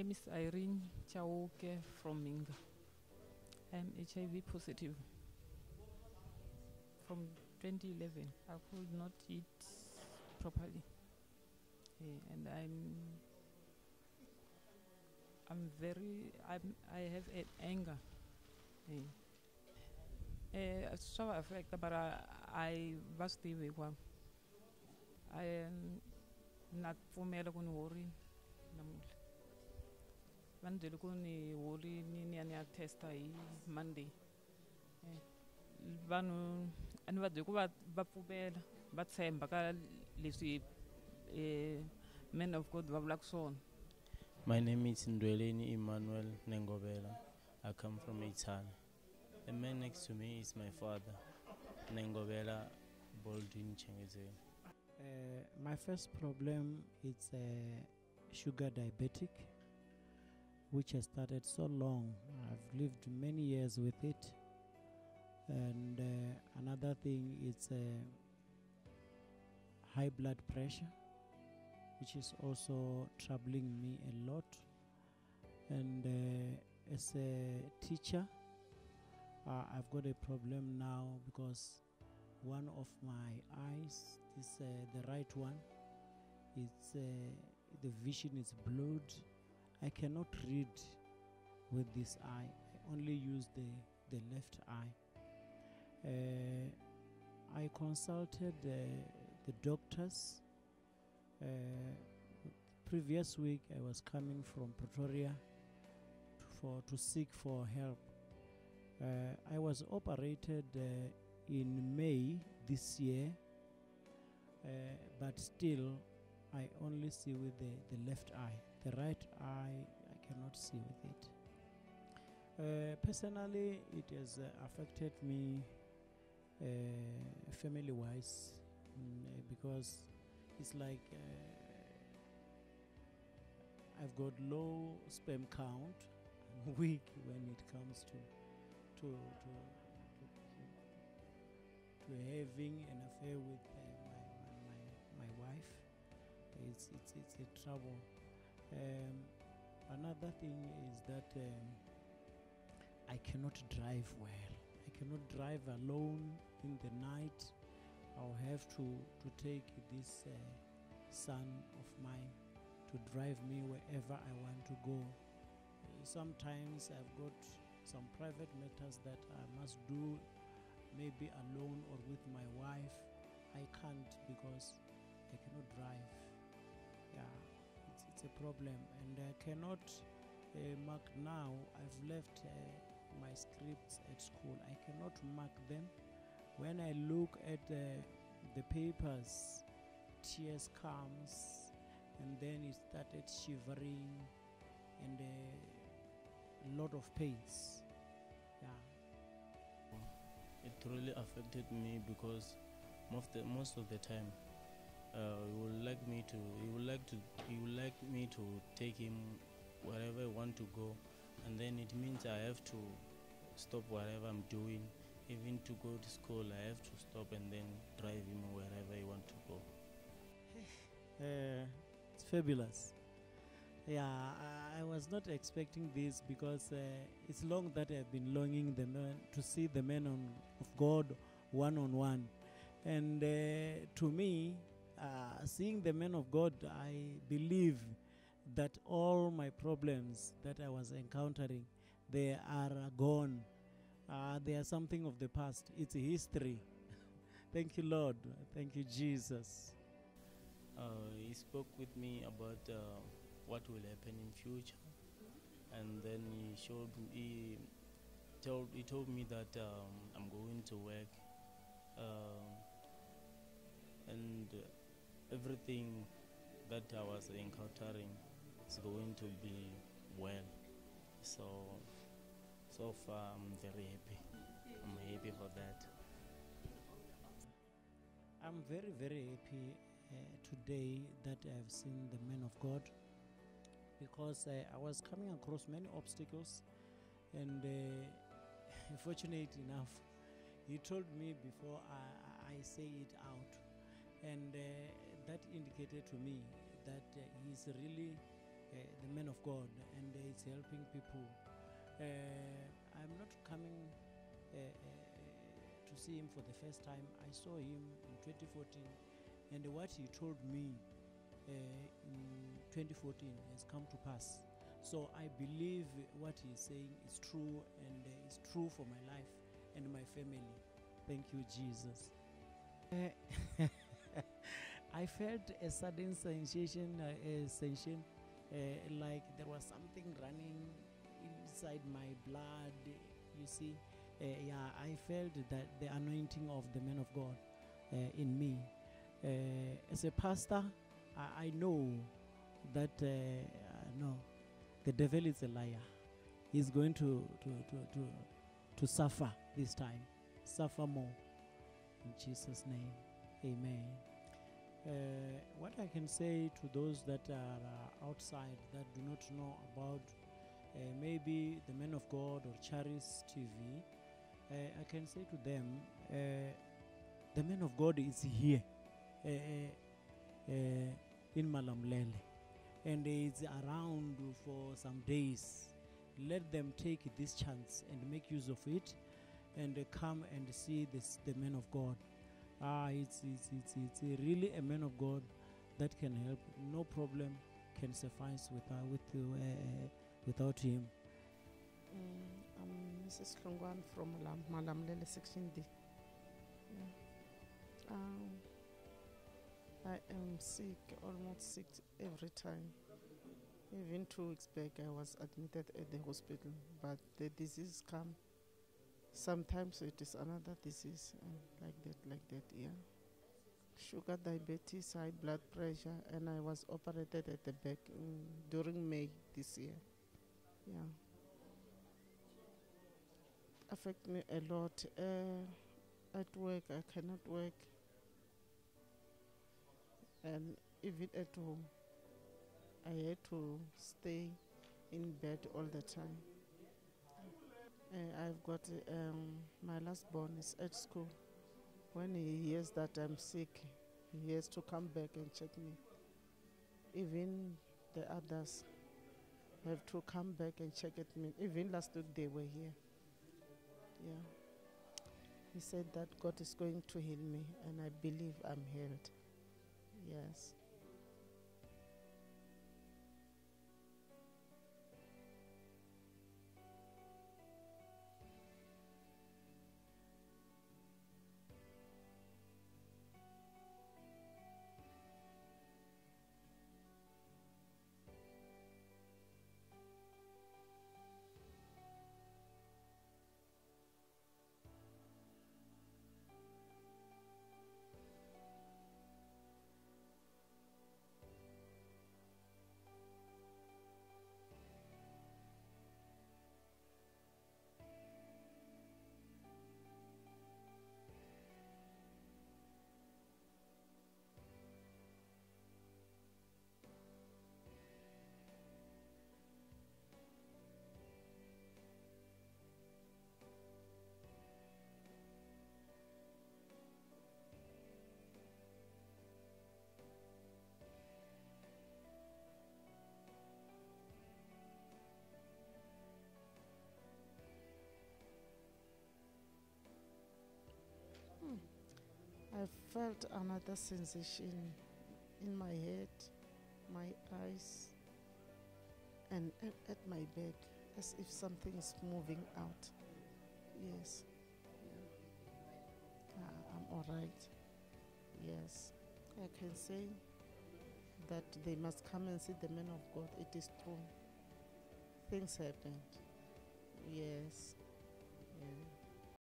name is Irene Chauke from Mhinga. I'm HIV positive. From 2011, I could not eat properly, Eh, and I'm I'm very I'm, I have a anger. Eh. Eh, swa va affecta bara I va swi tivi hinkwavo I um, na pfumela ku ni horini namuntlha va ni byele ku ni horini ya testa hi monday Eh, vanhu a ni va byele ku va va pfumela va tshemba ka leswi eh, men of god va vulaka swona My name is Ndweleni Emmanuel Nengobela. I come from Itana. The man next to me is my father, Nengobela Boldin Chengezeli. Uh, my first problem is uh, sugar diabetic, which has started so long. I've lived many years with it. And uh, another thing is uh, high blood pressure, which is also troubling me a lot. And uh, as a teacher, uh, I've got a problem now because one of my eyes, this uh, the right one, it's uh, the vision is blurred. I cannot read with this eye. I only use the the left eye. Uh, I consulted uh, the doctors. Uh, previous week, I was coming from Pretoria to, for to seek for help. Uh, I was operated uh, in May this year, uh, but still, I only see with the, the left eye. The right eye, I cannot see with it. Uh, personally, it has uh, affected me uh, family wise because it's like uh, I've got low sperm count. Weak when it comes to to, to, to having an affair with It's, it's, it's a trouble. Um, another thing is that um, I cannot drive well. I cannot drive alone in the night. I'll have to, to take this uh, son of mine to drive me wherever I want to go. Sometimes I've got some private matters that I must do, maybe alone or with my wife. I can't because I cannot drive. Yeah, it's, it's a problem, and I cannot uh, mark now. I've left uh, my scripts at school. I cannot mark them. When I look at the the papers, tears comes, and then it started shivering, and. Uh, a lot of pains. Yeah. It really affected me because most the, most of the time, uh, would like me to he would like to he would like me to take him wherever I want to go, and then it means I have to stop whatever I'm doing. Even to go to school, I have to stop and then drive him wherever I want to go. Uh, it's fabulous. Yeah, I, I was not expecting this because uh, it's long that I've been longing the man, to see the man on, of God one on one, and uh, to me, uh, seeing the man of God, I believe that all my problems that I was encountering, they are gone. Uh, they are something of the past. It's history. Thank you, Lord. Thank you, Jesus. Uh, he spoke with me about uh, what will happen in future, and then he showed he told he told me that um, I'm going to work, um, and uh, everything that I was encountering is going to be well. So so far I'm very happy. I'm happy for that. I'm very, very happy uh, today that I have seen the man of God because uh, I was coming across many obstacles, and uh, fortunate enough, he told me before I, I say it out, and uh, that indicated to me that uh, he's really uh, the man of God, and it's helping people. Uh, I'm not coming uh, uh, to see him for the first time. I saw him in 2014, and what he told me in 2014 has come to pass. So I believe what he's saying is true, and is true for my life and my family. Thank you, Jesus. I felt a sudden sensation, uh, a sensation uh, like there was something running inside my blood. You see, uh, yeah, I felt that the anointing of the man of God uh, in me. Uh, as a pastor, I, I know that uh, no, the devil is a liar. He's going to to, to, to to suffer this time, suffer more. In Jesus' name, Amen. Uh, what I can say to those that are uh, outside that do not know about uh, maybe the Men of God or Charis TV, uh, I can say to them, uh, the Man of God is here uh, in Malamulele and is around for some days. Let them take this chance and make use of it and come and see this, the Man of God. Ah, it's, it's, it's, it's really a man of God that can help. No problem can suffice without, with, uh, without him. Mm, I'm Mrs. Klungwan from Malam, Malamulele Section D. Yeah. Um, I am sick, almost sick every time. Even two weeks back, I was admitted at the hospital, but the disease come. Sometimes it is another disease, and like that, like that, yeah. Sugar, diabetes, high blood pressure, and I was operated at the back mm, during May this year. Yeah affect me a lot. Uh, at work, I cannot work, and even at home, I had to stay in bed all the time. Uh, I've got um, my last born is at school. When he hears that I'm sick, he has to come back and check me. Even the others have to come back and check at me. Even last week they were here. Yeah. He said that God is going to heal me, and I believe I'm healed. Yes. I felt another sensation in my head, my eyes, and at, my back, as if something is moving out. Yes. Ah, I'm all right. Yes. I can say that they must come and see the man of God. It is true. Things happened. Yes. Yeah.